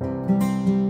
Música